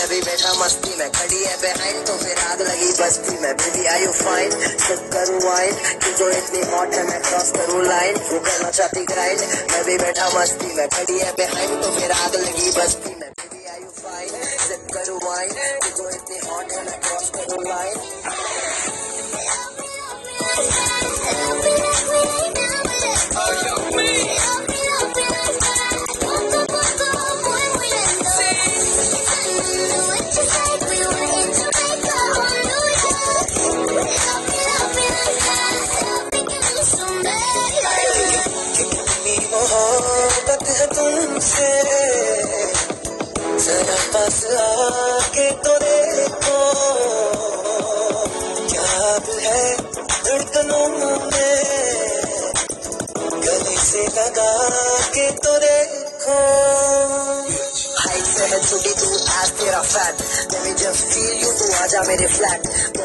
मैं भी बैठा मस्ती में। खड़ी है बिहाइंड तो फिर आग लगी बस्ती में। Baby I you fine sip करूँ वाइन की जो इतनी हॉट है, मैं क्रॉस करूँ लाइन वो करना चाहती ग्राइंड मैं भी बैठा मस्ती में। खड़ी है बिहाइंड तो फिर आग लगी बस्ती में। Baby I you fine sip करूँ वाइन की जो इतनी हॉट है, मैं क्रॉस करूँ लाइन मोहब्बत है तुमसे। जरा पास आके तो देखो। क्या है धड़कनों में? गले से लगा के तो देखो। हाइट से है छोटी तू आज तेरा fat Let me just feel you, तू आजा मेरे फ्लैट